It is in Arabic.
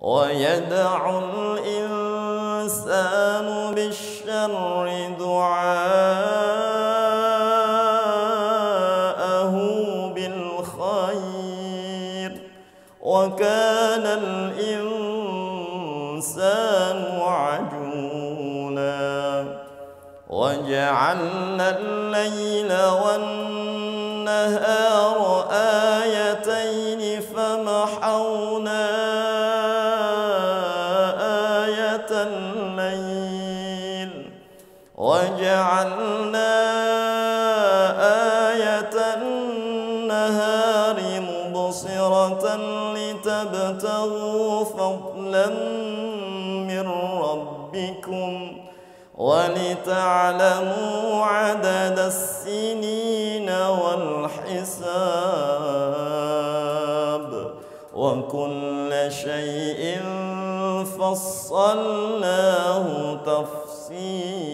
ويدع الإنسان بالشر دعاءه بالخير وكان الإنسان عجولا وجعلنا الليل والنهار آيتين فمحونا الليل وجعلنا آية النهار مبصرة لتبتغوا فضلا من ربكم ولتعلموا عدد السنين والحساب وكل شيء فصلناه تفصيلا.